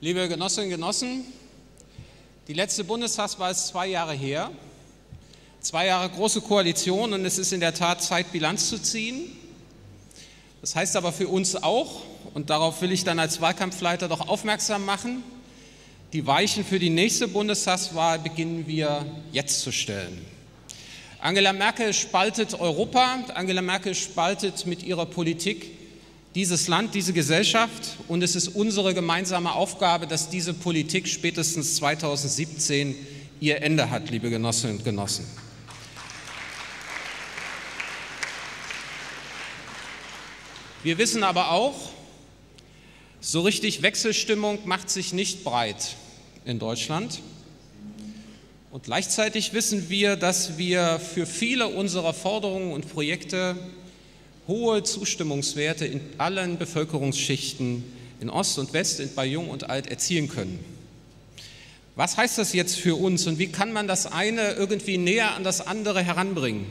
Liebe Genossinnen und Genossen, die letzte Bundestagswahl ist zwei Jahre her. Zwei Jahre große Koalition und es ist in der Tat Zeit, Bilanz zu ziehen. Das heißt aber für uns auch, und darauf will ich dann als Wahlkampfleiter doch aufmerksam machen, die Weichen für die nächste Bundestagswahl beginnen wir jetzt zu stellen. Angela Merkel spaltet Europa, Angela Merkel spaltet mit ihrer Politik dieses Land, diese Gesellschaft und es ist unsere gemeinsame Aufgabe, dass diese Politik spätestens 2017 ihr Ende hat, liebe Genossinnen und Genossen. Wir wissen aber auch, so richtig Wechselstimmung macht sich nicht breit in Deutschland. Und gleichzeitig wissen wir, dass wir für viele unserer Forderungen und Projekte hohe Zustimmungswerte in allen Bevölkerungsschichten in Ost und West, bei Jung und Alt erzielen können. Was heißt das jetzt für uns und wie kann man das eine irgendwie näher an das andere heranbringen?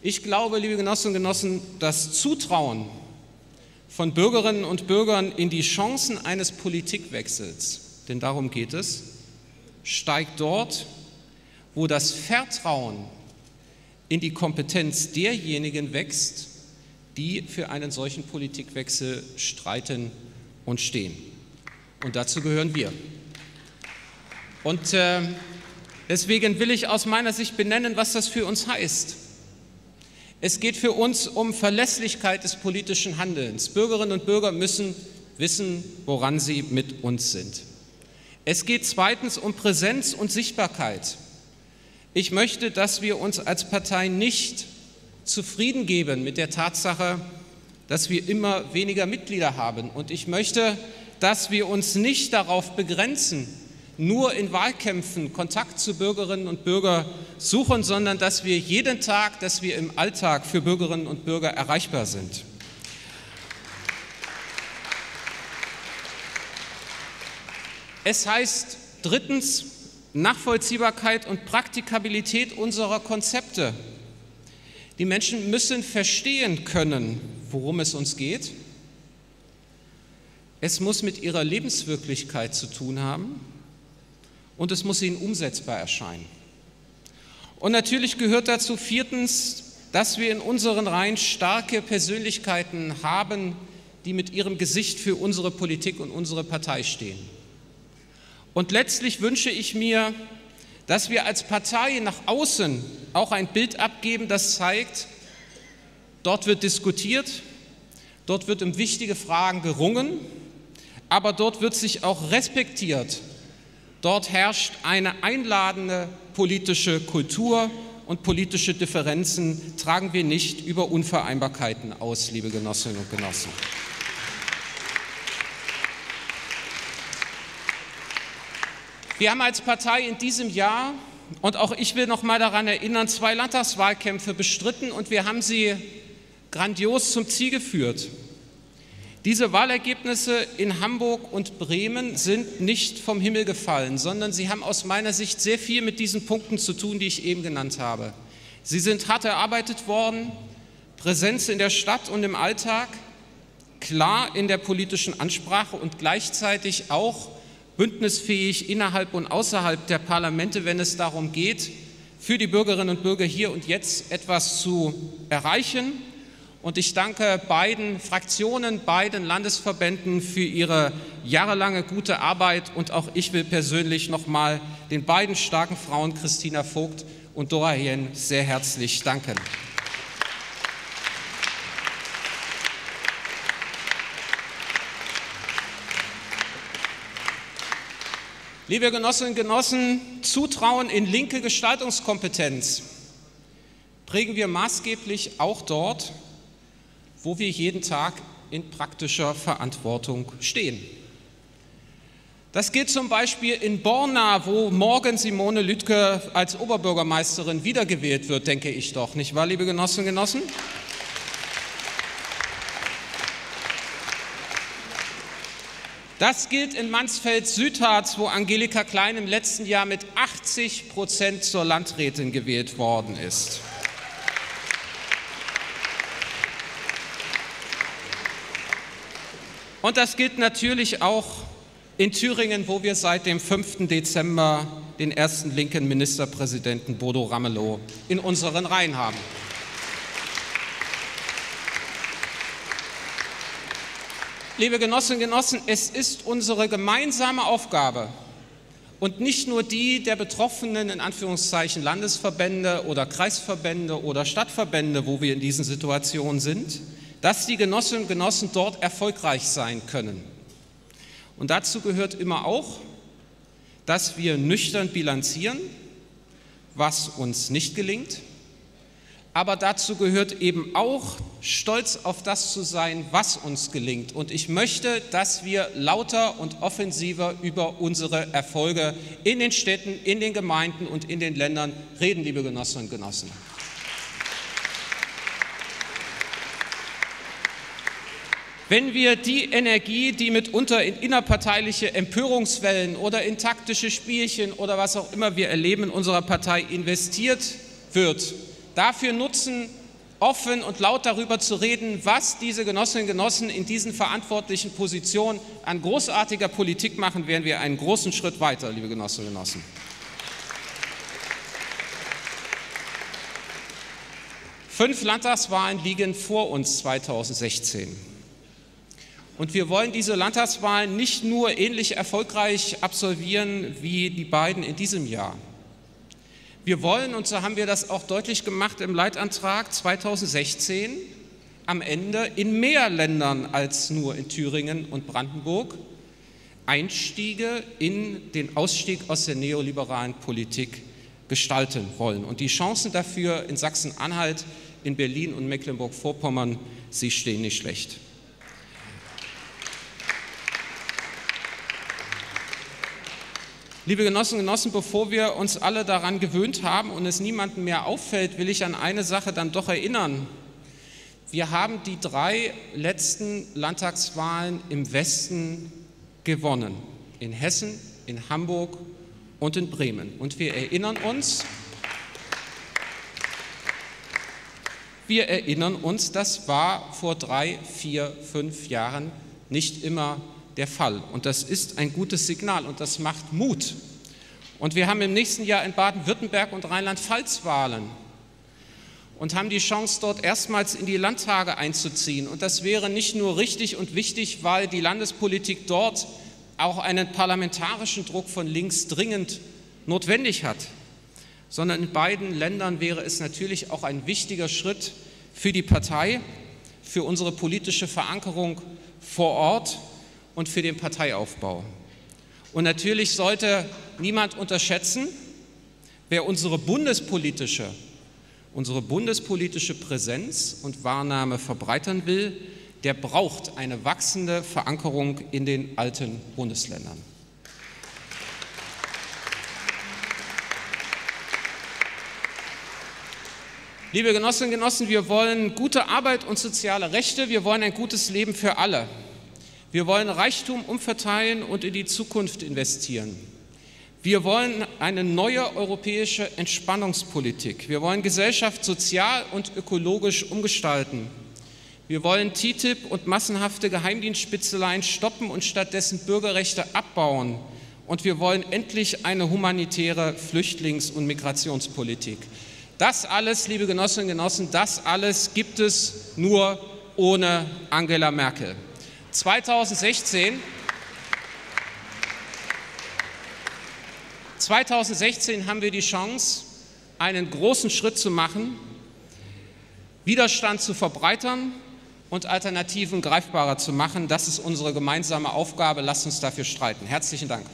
Ich glaube, liebe Genossinnen und Genossen, das Zutrauen von Bürgerinnen und Bürgern in die Chancen eines Politikwechsels, denn darum geht es, steigt dort, wo das Vertrauen in die Kompetenz derjenigen wächst, die für einen solchen Politikwechsel streiten und stehen. Und dazu gehören wir. Und äh, deswegen will ich aus meiner Sicht benennen, was das für uns heißt. Es geht für uns um Verlässlichkeit des politischen Handelns. Bürgerinnen und Bürger müssen wissen, woran sie mit uns sind. Es geht zweitens um Präsenz und Sichtbarkeit. Ich möchte, dass wir uns als Partei nicht zufrieden geben mit der Tatsache, dass wir immer weniger Mitglieder haben. Und ich möchte, dass wir uns nicht darauf begrenzen, nur in Wahlkämpfen Kontakt zu Bürgerinnen und Bürgern suchen, sondern dass wir jeden Tag, dass wir im Alltag für Bürgerinnen und Bürger erreichbar sind. Es heißt drittens Nachvollziehbarkeit und Praktikabilität unserer Konzepte. Die Menschen müssen verstehen können, worum es uns geht. Es muss mit ihrer Lebenswirklichkeit zu tun haben und es muss ihnen umsetzbar erscheinen. Und natürlich gehört dazu viertens, dass wir in unseren Reihen starke Persönlichkeiten haben, die mit ihrem Gesicht für unsere Politik und unsere Partei stehen. Und letztlich wünsche ich mir, dass wir als Partei nach außen auch ein Bild abgeben, das zeigt, dort wird diskutiert, dort wird um wichtige Fragen gerungen, aber dort wird sich auch respektiert Dort herrscht eine einladende politische Kultur und politische Differenzen tragen wir nicht über Unvereinbarkeiten aus, liebe Genossinnen und Genossen. Wir haben als Partei in diesem Jahr, und auch ich will noch mal daran erinnern, zwei Landtagswahlkämpfe bestritten und wir haben sie grandios zum Ziel geführt. Diese Wahlergebnisse in Hamburg und Bremen sind nicht vom Himmel gefallen, sondern sie haben aus meiner Sicht sehr viel mit diesen Punkten zu tun, die ich eben genannt habe. Sie sind hart erarbeitet worden, Präsenz in der Stadt und im Alltag, klar in der politischen Ansprache und gleichzeitig auch bündnisfähig innerhalb und außerhalb der Parlamente, wenn es darum geht, für die Bürgerinnen und Bürger hier und jetzt etwas zu erreichen und ich danke beiden Fraktionen, beiden Landesverbänden für ihre jahrelange gute Arbeit. Und auch ich will persönlich nochmal den beiden starken Frauen, Christina Vogt und Dora Hien, sehr herzlich danken. Liebe Genossinnen und Genossen, Zutrauen in linke Gestaltungskompetenz prägen wir maßgeblich auch dort, wo wir jeden Tag in praktischer Verantwortung stehen. Das gilt zum Beispiel in Borna, wo morgen Simone Lütke als Oberbürgermeisterin wiedergewählt wird, denke ich doch, nicht wahr, liebe Genossinnen und Genossen? Das gilt in Mansfeld-Südharz, wo Angelika Klein im letzten Jahr mit 80 Prozent zur Landrätin gewählt worden ist. Und das gilt natürlich auch in Thüringen, wo wir seit dem 5. Dezember den ersten linken Ministerpräsidenten Bodo Ramelow in unseren Reihen haben. Liebe Genossinnen und Genossen, es ist unsere gemeinsame Aufgabe und nicht nur die der betroffenen, in Anführungszeichen, Landesverbände oder Kreisverbände oder Stadtverbände, wo wir in diesen Situationen sind, dass die Genossinnen und Genossen dort erfolgreich sein können. Und dazu gehört immer auch, dass wir nüchtern bilanzieren, was uns nicht gelingt, aber dazu gehört eben auch, stolz auf das zu sein, was uns gelingt. Und ich möchte, dass wir lauter und offensiver über unsere Erfolge in den Städten, in den Gemeinden und in den Ländern reden, liebe Genossinnen und Genossen. Wenn wir die Energie, die mitunter in innerparteiliche Empörungswellen oder in taktische Spielchen oder was auch immer wir erleben in unserer Partei investiert wird, dafür nutzen, offen und laut darüber zu reden, was diese Genossinnen und Genossen in diesen verantwortlichen Positionen an großartiger Politik machen, wären wir einen großen Schritt weiter, liebe Genossinnen und Genossen. Fünf Landtagswahlen liegen vor uns 2016. Und wir wollen diese Landtagswahlen nicht nur ähnlich erfolgreich absolvieren wie die beiden in diesem Jahr. Wir wollen, und so haben wir das auch deutlich gemacht im Leitantrag 2016, am Ende in mehr Ländern als nur in Thüringen und Brandenburg Einstiege in den Ausstieg aus der neoliberalen Politik gestalten wollen. Und die Chancen dafür in Sachsen-Anhalt, in Berlin und Mecklenburg-Vorpommern, sie stehen nicht schlecht. Liebe Genossinnen und Genossen, bevor wir uns alle daran gewöhnt haben und es niemandem mehr auffällt, will ich an eine Sache dann doch erinnern. Wir haben die drei letzten Landtagswahlen im Westen gewonnen. In Hessen, in Hamburg und in Bremen. Und wir erinnern uns, wir erinnern uns, das war vor drei, vier, fünf Jahren nicht immer der Fall. Und das ist ein gutes Signal und das macht Mut. Und wir haben im nächsten Jahr in Baden-Württemberg und Rheinland-Pfalz Wahlen und haben die Chance, dort erstmals in die Landtage einzuziehen. Und das wäre nicht nur richtig und wichtig, weil die Landespolitik dort auch einen parlamentarischen Druck von links dringend notwendig hat, sondern in beiden Ländern wäre es natürlich auch ein wichtiger Schritt für die Partei, für unsere politische Verankerung vor Ort und für den Parteiaufbau. Und natürlich sollte niemand unterschätzen, wer unsere bundespolitische, unsere bundespolitische Präsenz und Wahrnahme verbreitern will, der braucht eine wachsende Verankerung in den alten Bundesländern. Liebe Genossinnen und Genossen, wir wollen gute Arbeit und soziale Rechte, wir wollen ein gutes Leben für alle. Wir wollen Reichtum umverteilen und in die Zukunft investieren. Wir wollen eine neue europäische Entspannungspolitik. Wir wollen Gesellschaft sozial und ökologisch umgestalten. Wir wollen TTIP und massenhafte Geheimdienstspitzeleien stoppen und stattdessen Bürgerrechte abbauen. Und wir wollen endlich eine humanitäre Flüchtlings- und Migrationspolitik. Das alles, liebe Genossinnen und Genossen, das alles gibt es nur ohne Angela Merkel. 2016, 2016 haben wir die Chance, einen großen Schritt zu machen, Widerstand zu verbreitern und Alternativen greifbarer zu machen. Das ist unsere gemeinsame Aufgabe. Lasst uns dafür streiten. Herzlichen Dank.